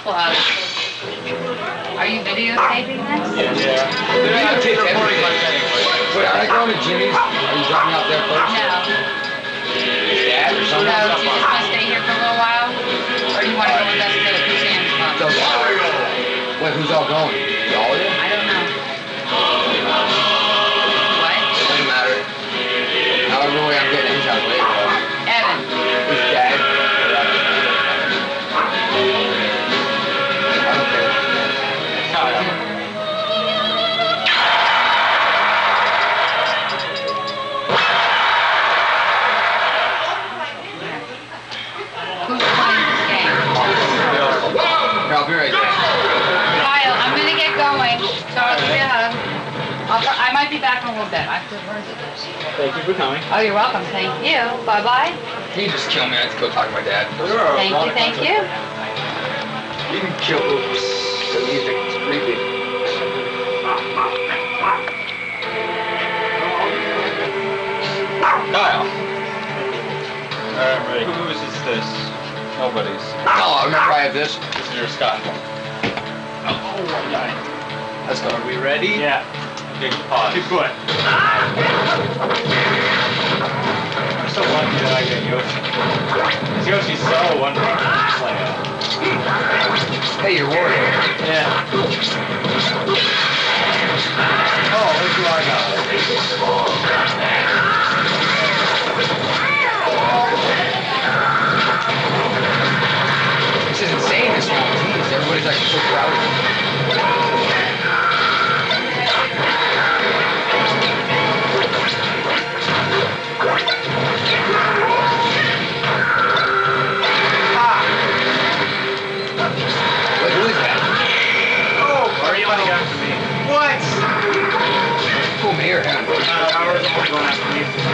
Club. Are you videotaping this? Yeah. Yeah, Videotape recording everything. Wait, are I going to Jimmy's? Are you dropping out there first? No. Dad or No, do you just want to stay here for a little while? Or do you want to go with us to the Kuzan Club? Wait, who's all going? Here, I'll be right there. Kyle, I'm gonna get going, so I'll give you a hug. I'll, I might be back in a little bit. I have to, where is it? Thank you for coming. Oh, you're welcome. Thank you. Bye-bye. He just killed me. I have to go talk to my dad. Thank you, thank you. You can kill oops. The music is creepy. Kyle. Alright, ready. Whose is this? Nobody's. Oh, I remember I have this? This is your Scott. Oh my God. Let's go. Are we ready? Yeah. Okay, pause. Keep going. I'm so lucky that I get Yoshi. Yoshi's so wonderful to play at. Hey, you're Wario. Yeah. Oh, look who I got. After me? What? Cool. Uh, Howard's going after me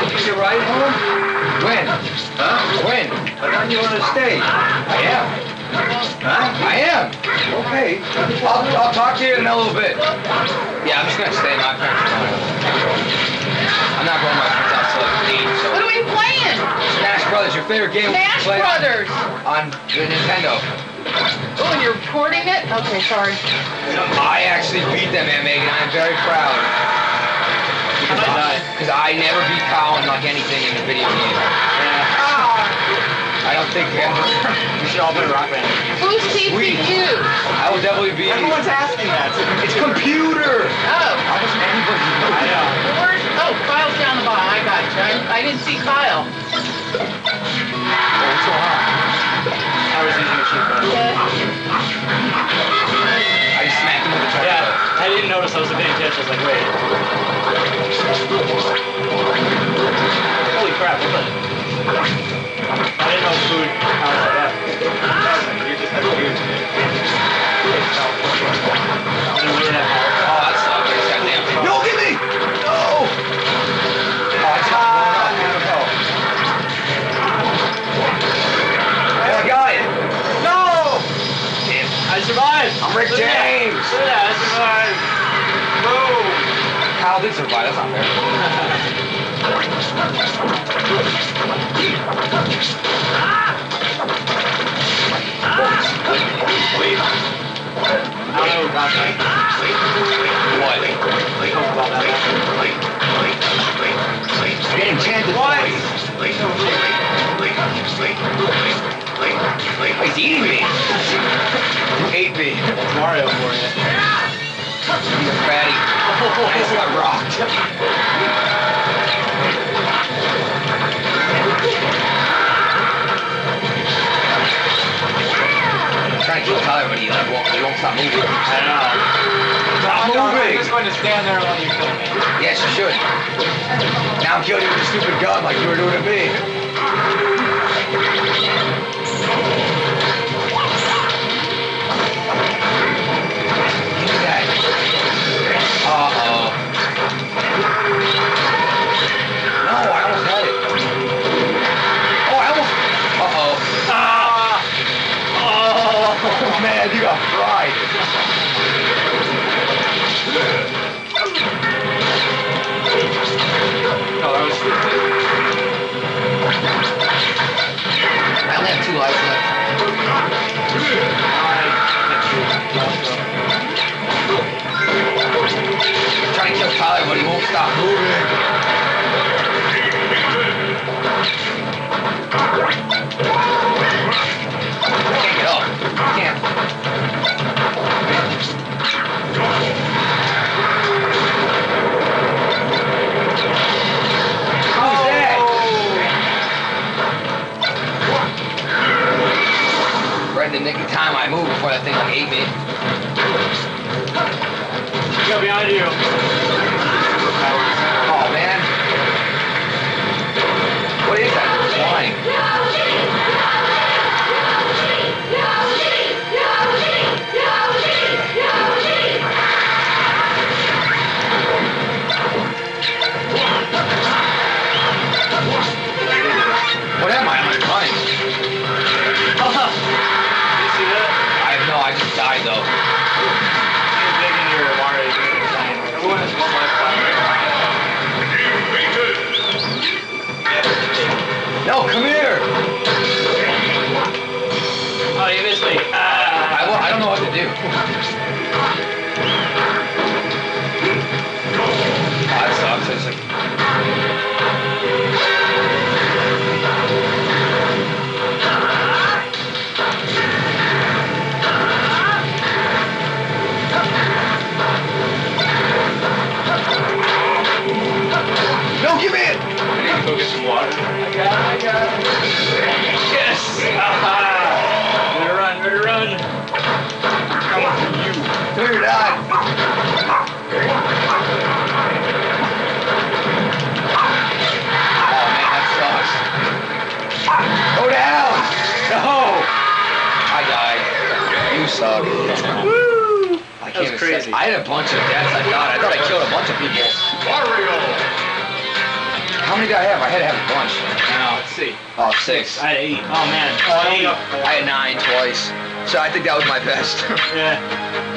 Did you want ride home? When? Huh? When? I thought you wanted to stay. I am. Huh? I am. Okay. I'll, I'll talk to you in a little bit. Yeah, I'm just gonna stay. My parents. I'm not going to my friend's house till like 8, so... What are we playing? Smash Brothers, your favorite game Smash Brothers. on the Nintendo. Oh, and you're recording it? Okay, sorry. I actually beat them, Aunt Megan. I'm very proud. Because I, never beat Colin like anything in the video game. Ah. I don't think ever. We should all play Rock Band. Who's teaching Sweet. you? I would definitely be. Everyone's asking that. It's computer. Oh. How does anybody I know? know. Where's, oh, Kyle's down the bottom. I got you. I, I didn't see Kyle. What's so hot? I was using a sheet metal. I just smacked him with the truck. Yeah, I didn't notice I was paying attention. I was like, wait. Did survive. That's not fair. Don't know. Oh, he's eating me. Ate me. Mario for. He's a fatty. I just got rocked. I'm trying to kill Tyler, but he like won't, he won't stop moving. I don't know. Stop I'm just going to stand there while you kill me. Yes, you should. Now I'm killing you with a stupid gun like you were doing to me. Uh-oh. Get some water. I got it, I got it. Yes! Ah. Better run, better run. Coming for you. Come here, Dad. Oh man, that sucks. Go down. No. I died. You suck. Woo! I That can't was crazy. I had a bunch of deaths. I thought. I thought I killed a bunch of people. How many did I have? I had to have a bunch. Now, let's see. Oh, six. I had eight. Oh, man. Oh, eight. I had nine twice. So I think that was my best. Yeah.